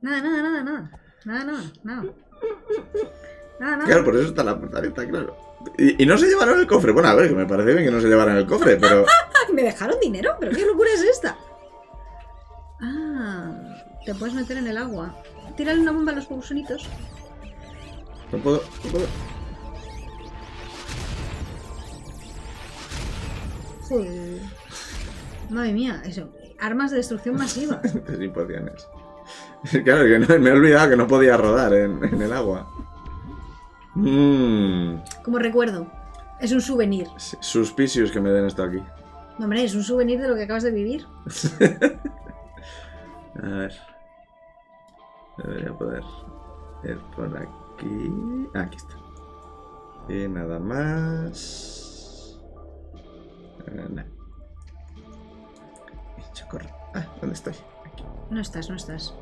Nada, nada, nada, nada. Nada, nada, nada. Nada, nada. Claro, por eso está la puerta abierta, claro. Y, y no se llevaron el cofre. Bueno, a ver, que me parece bien que no se llevaran el cofre, pero. ¡Ay, [laughs] ¿Me dejaron dinero? ¿Pero qué locura es esta? Ah, te puedes meter en el agua. Tírale una bomba a los babusonitos. No puedo. No puedo. Joder. Madre mía, eso. Armas de destrucción masiva. [laughs] Sin pociones. [laughs] Claro, que no- me he olvidado que no podía rodar en, en el agua. Mmm. Como recuerdo. Es un souvenir. Suspicious que me den esto aquí. No, hombre, es un souvenir de lo que acabas de vivir. [laughs] A ver. Debería poder ir por aquí. Ah, aquí está. Y nada más. Eh, no. Ah, ¿dónde estoy? Aquí. No estás, no estás.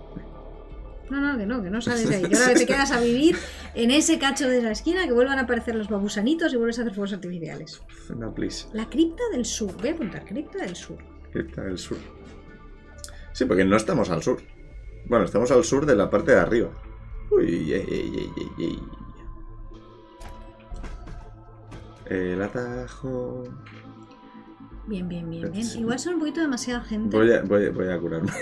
No, no, que no, que no sales de ahí. [laughs] Que ahora te quedas a vivir en ese cacho de la esquina que vuelvan a aparecer los babusanitos y vuelves a hacer fuegos artificiales. No, please. La cripta del sur. Voy a apuntar, cripta del sur. Cripta del sur. Sí, porque no estamos al sur. Bueno, estamos al sur de la parte de arriba. Uy, ey, ey, ey, ey, ey. El atajo. Bien, bien, bien, bien. Sí. Igual son un poquito demasiada gente. Voy a, voy, a- voy a curarme.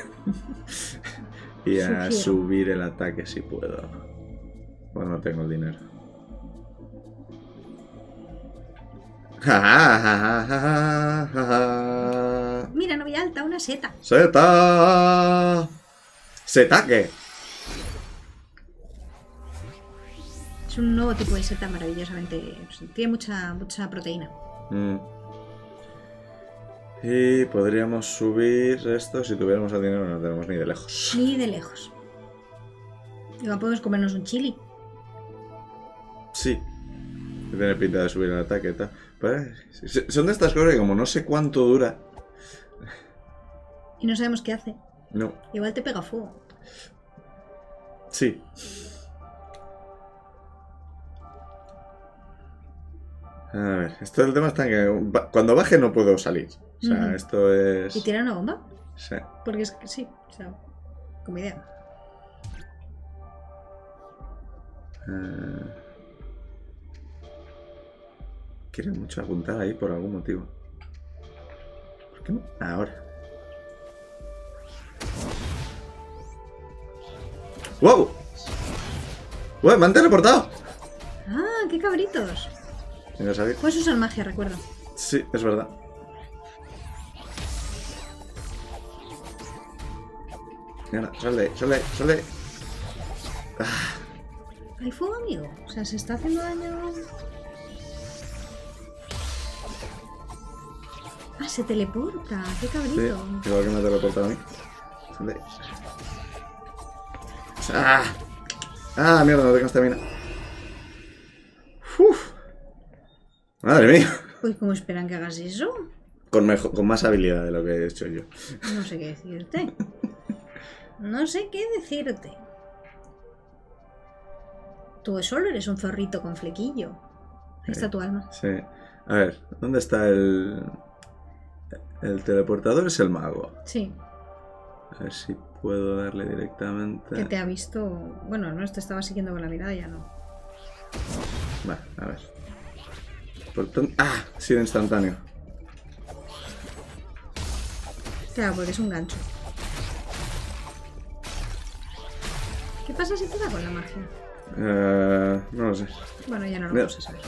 [laughs] y a Sugiero. subir el ataque si puedo. Bueno, no tengo el dinero. [laughs] Mira, novia alta, una seta. ¡Seta! ¡Setaque! Es un nuevo tipo de seta maravillosamente. Tiene mucha, mucha proteína. Mm. Y podríamos subir esto si tuviéramos el dinero, no lo tenemos ni de lejos. Ni de lejos. Igual podemos comernos un chili. Sí. Tiene pinta de subir el ataque y tal. Pero, eh, son de estas cosas que como no sé cuánto dura. Y no sabemos qué hace. No. Igual te pega fuego. Sí. A ver, esto del tema está en que cuando baje no puedo salir. O sea, esto es... ¿Y tirar una bomba? Sí. Porque es que sí, o sea, como idea. Eh, Quiere mucho apuntar ahí por algún motivo. ¿Por qué no? Ahora. ¡Wow! ¡Wow! ¡Me han teleportado! ¡Ah, qué cabritos! Sabía- Puedes usar magia, recuerdo. Sí, es verdad. Venga, sal de ahí, sal de ahí, sal de ahí. Ah. el fuego amigo. O sea, se está haciendo daño. Ah, se teleporta. Qué Sí, cabrito. igual que me teleporta a mí. ¿Dónde? ¡Ah! ¡Ah, mierda! No tengo estamina. ¡Uf! ¡Madre mía! Pues, ¿cómo esperan que hagas eso? Con, mejo- con más habilidad de lo que he hecho yo. No sé qué decirte. No sé qué decirte. Tú solo eres un zorrito con flequillo. Ahí está tu alma. Sí. A ver, ¿dónde está el. El teleportador es el mago. Sí, A ver si puedo darle directamente. que te ha visto. Bueno, no te estaba siguiendo con la mirada, ya no. Va, a ver. Por ton- ¡Ah! Sí, instantáneo. Claro, porque es un gancho. ¿Qué pasa si te da con la magia? Eh, no lo sé. Bueno, ya no lo Mira. vamos a saber.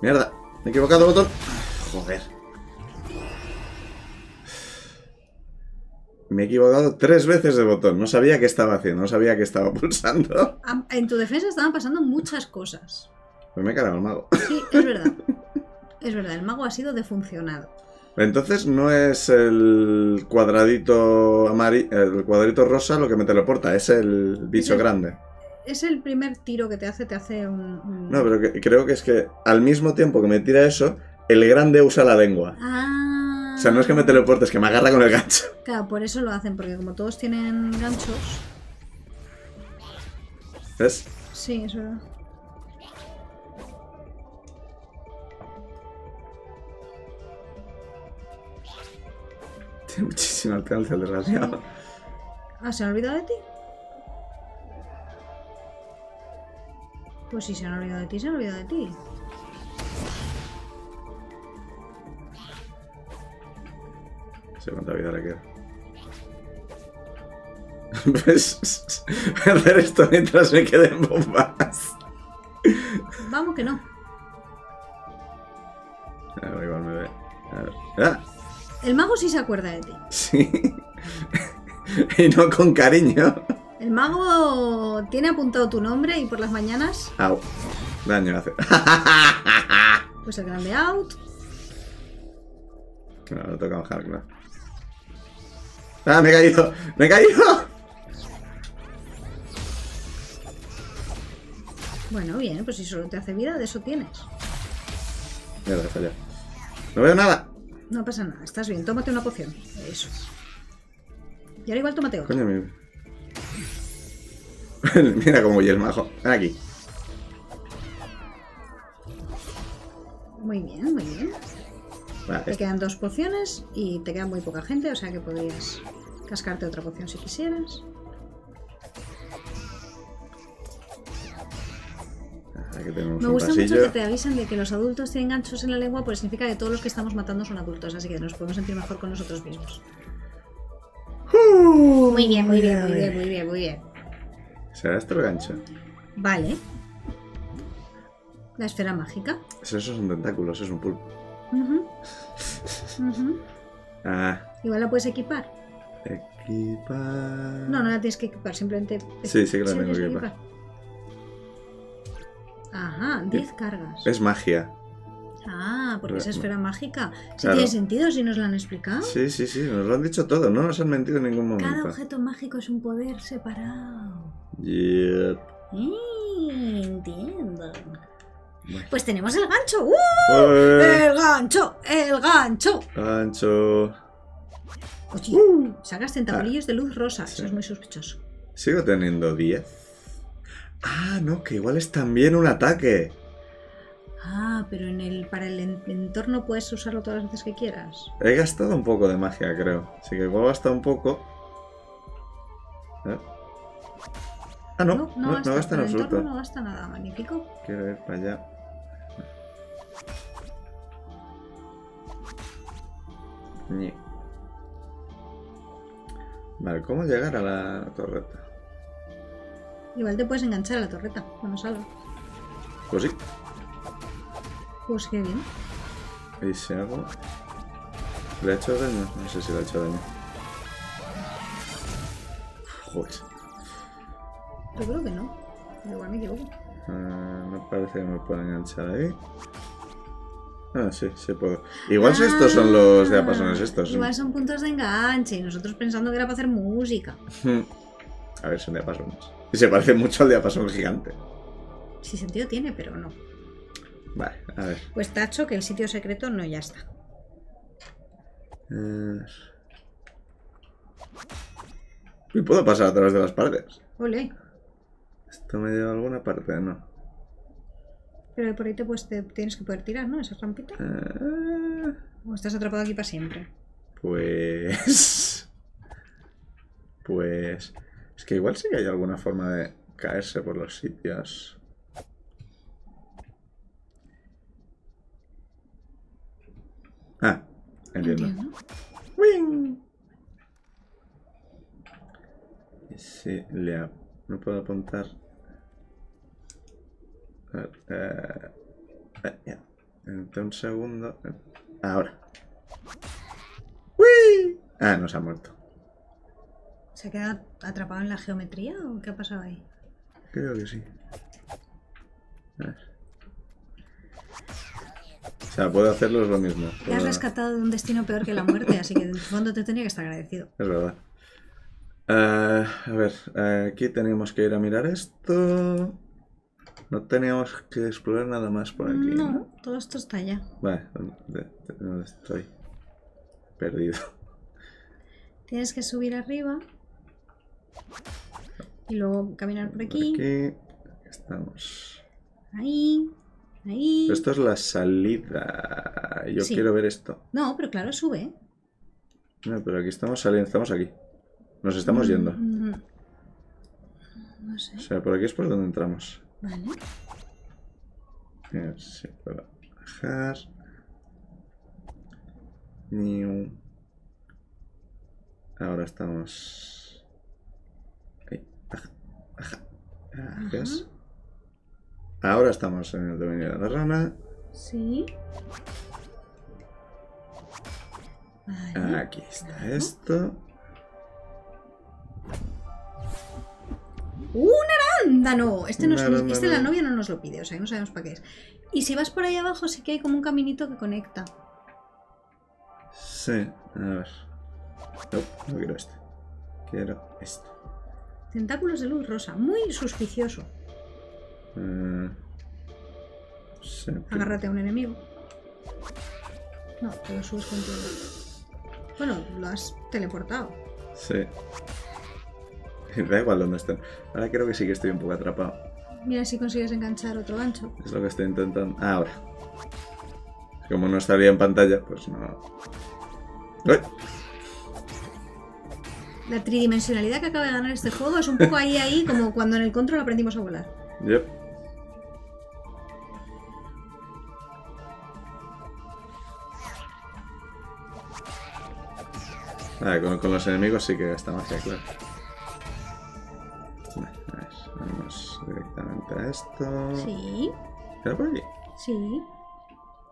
¡Mierda! Me he equivocado, botón. Joder. Me he equivocado tres veces de botón. No sabía qué estaba haciendo, no sabía qué estaba [laughs] pulsando. En tu defensa estaban pasando muchas cosas. Pues me he cargado el mago. Sí, es verdad. [laughs] Es verdad, el mago ha sido defuncionado. Entonces no es el cuadradito amari el cuadradito rosa lo que me teleporta, es el bicho Es el- grande. Es el primer tiro que te hace, te hace un. un- No, pero que- creo que es que al mismo tiempo que me tira eso, el grande usa la lengua. Ah. O sea, no es que me teleporte, es que me agarra con el gancho. [laughs] Claro, por eso lo hacen, porque como todos tienen ganchos. ¿Ves? Sí, es verdad. Tiene muchísimo alcance el desgraciado. Ah, ¿se han olvidado de ti? Pues si se han olvidado de ti, se han olvidado de ti. No sé cuánta vida le queda. Pues voy a hacer esto mientras me queden bombas. Vamos que no. El mago sí se acuerda de ti. Sí. y no con cariño. El mago tiene apuntado tu nombre y por las mañanas, Au. Daño hace. pues el grande out. No, no toca bajar, claro. ¡Ah, me he caído! ¡Me he caído! Bueno, bien, pues si solo te hace vida, de eso tienes. Mierda, he fallado. No veo nada. No pasa nada, estás bien, tómate una poción. Eso. Y ahora igual tómate otra. Coño, mi... [laughs] Mira cómo el majo. Ven aquí. Muy bien, muy bien. Vale, Te quedan dos pociones y te queda muy poca gente, o sea que podrías cascarte otra poción si quisieras. Aquí tenemos Me un gusta pasillo. mucho que te avisen de que los adultos tienen ganchos en la lengua, pues significa que todos los que estamos matando son adultos, así que nos podemos sentir mejor con nosotros mismos. Muy bien, muy bien, muy bien, muy bien, muy bien. ¿Será esto el gancho? Vale. La esfera mágica. Eso, eso son tentáculos, es un pulpo. Ujú. Ujú. Ah, Igual la puedes equipar. equipar. No, no la tienes que equipar, simplemente. Sí, sí que la tengo que equipar. Ajá, 10 cargas. Es magia. Ah, porque es Re- esfera mágica. Si Claro. tiene sentido si nos lo han explicado. Sí, sí, sí, nos lo han dicho todo, no nos han mentido en ningún Cada momento. objeto mágico es un poder separado. Yep. Eh, entiendo. Bueno. Pues tenemos el gancho. ¡Uh! ¡Ué! ¡El gancho! ¡El gancho! Gancho. Oye, Uh. sacas tentaculillos de luz rosa. Sí. Eso es muy sospechoso. Sigo teniendo 10. Ah, no, que igual es también un ataque. Ah, pero en el, para el en- entorno puedes usarlo todas las veces que quieras. He gastado un poco de magia, creo. Así que igual gasta un poco. Ver. Ah, no, no, no, gasta, gasta en para el entorno absoluto. no gasta nada. Magnífico. Quiero ir para allá. Vale, ¿cómo llegar a la torreta? Igual te puedes enganchar a la torreta cuando salga. Pues sí. Pues qué bien. Y si hago. ¿Le ha hecho daño? No sé si le ha hecho daño. Joder. Yo creo que no. Pero igual me equivoco. Ah, no parece que me pueda enganchar ahí. Ah, sí, sí puedo. Igual estos son los Ah, diapasones estos. Igual son puntos de enganche. Y nosotros pensando que era para hacer música. [laughs] A ver, son diapasones. Y se parece mucho al diapasón gigante. Sí sentido tiene, pero no. Vale, a ver. Pues tacho que el sitio secreto no ya está. Eh, Y puedo pasar a través de las paredes. Ole. ¿Esto me lleva a alguna parte? No. Pero por ahí te, pues, te tienes que poder tirar, ¿no? Esa trampita. Eh, O estás atrapado aquí para siempre. Pues... [laughs] Pues... Es que igual sí que hay alguna forma de caerse por los sitios. Ah, entiendo. ¡Wing! Y si le ap- no puedo apuntar. A ver, eh, eh, ya. Entre un segundo. Ahora. ¡Wii! Ah, no se ha muerto. ¿Se queda atrapado en la geometría o qué ha pasado ahí? Creo que sí. A ver. O sea, puedo hacerlo es lo mismo. Te has rescatado de un destino peor que la muerte, así que en el fondo te tenía que estar agradecido. Es verdad. Eh, a ver, eh, aquí tenemos que ir a mirar esto. No teníamos que explorar nada más por aquí. ¿no? No, todo esto está allá. Vale, ¿dónde, dónde estoy? Perdido. Tienes que subir arriba y luego caminar por Por aquí. aquí estamos. Ahí, ahí. Esto es la salida. Yo Sí. quiero ver esto. No, pero claro, sube. No, pero aquí estamos saliendo, estamos aquí. Nos estamos yendo. Mm, No sé. O sea, por aquí es por donde entramos. Vale. A ver si puedo bajar. Ahora estamos. Gracias. Ahora estamos en el dominio de la rana. Sí. Vale. Aquí está esto. ¡Un arándano! Este, no es- este la novia no nos lo pide, o sea que no sabemos para qué es. Y si vas por ahí abajo, sí que hay como un caminito que conecta. Sí, a ver. No, no quiero este. Quiero este. Tentáculos de luz rosa, muy suspicioso. Eh, sí, Agárrate a un enemigo. No, te lo subes contigo. Bueno, lo has teleportado. Sí. [laughs] Da igual donde estén. Ahora creo que sí que estoy un poco atrapado. Mira si consigues enganchar otro gancho. Es lo que estoy intentando. Ah, ahora. Como no estaría en pantalla, pues no. ¡Uy! La tridimensionalidad que acaba de ganar este juego es un poco ahí, ahí, como cuando en el control aprendimos a volar. Yep. Ah, con, con los enemigos sí que gasta magia, claro. Vale, a ver, vamos directamente a esto. Sí, ¿Era por aquí? sí.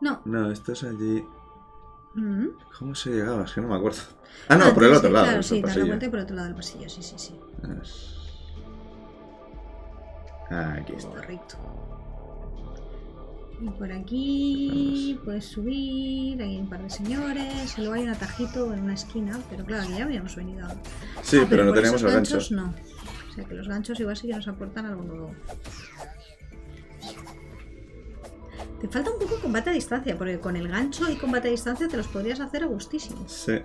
No. No, esto es allí. Mm. ¿Cómo se llegaba? Es que no me acuerdo. Ah, no, Ah, por el otro lado. Claro, sí, el dar la vuelta y por otro lado del pasillo, sí, sí, sí. Aquí está. Correcto. Y por aquí puedes subir, hay un par de señores, y luego hay un atajito en una esquina, pero claro, aquí ya habíamos venido. Sí, Ah, pero no teníamos esos el gancho. ganchos no. O sea que los ganchos igual sí que nos aportan algo nuevo. Te falta un poco combate a distancia, porque con el gancho y combate a distancia te los podrías hacer a gustísimo. Sí.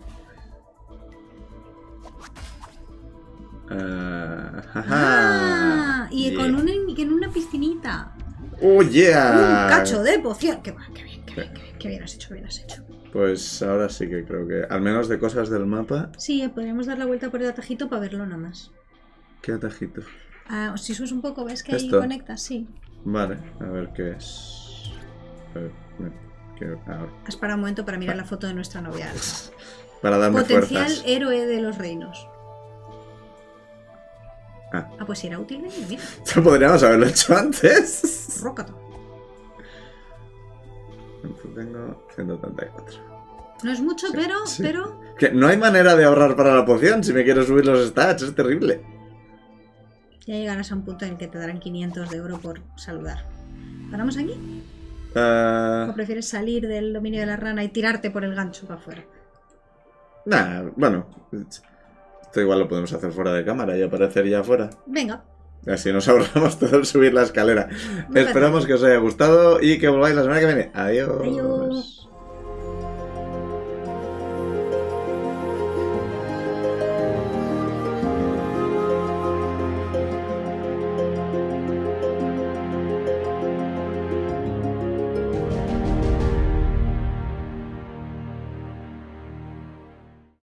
Jaja. Ah, y Yeah. con un, en una piscinita. ¡Oh, yeah! Un cacho de poción. Qué, bien, qué bien, qué bien, qué bien has hecho, qué bien has hecho. Pues ahora sí que creo que, al menos de cosas del mapa, Sí, eh, podríamos dar la vuelta por el atajito para verlo nada más. ¿qué atajito? Ah, si subes un poco, ¿ves que ahí conectas? Sí. Vale, a ver qué es. Has parado un momento para mirar la foto de nuestra novia. Para darme Potencial fuerzas. héroe de los reinos. Ah. Ah, pues si era útil, venga, mira. [laughs] Podríamos haberlo hecho antes. Rócata. Tengo 134. No es mucho, Sí, pero, sí. pero Que no hay manera de ahorrar para la poción si me quiero subir los stats, es terrible. ya llegarás a un punto en el que te darán 500 de oro por saludar. ¿Paramos aquí? Ah, ¿O prefieres salir del dominio de la rana y tirarte por el gancho para afuera? nah, bueno. Esto igual lo podemos hacer fuera de cámara y aparecer ya afuera. Venga, Así nos ahorramos [laughs] todo el subir la escalera. Me Esperamos que os haya gustado y que volváis la semana que viene. Adiós. Adiós.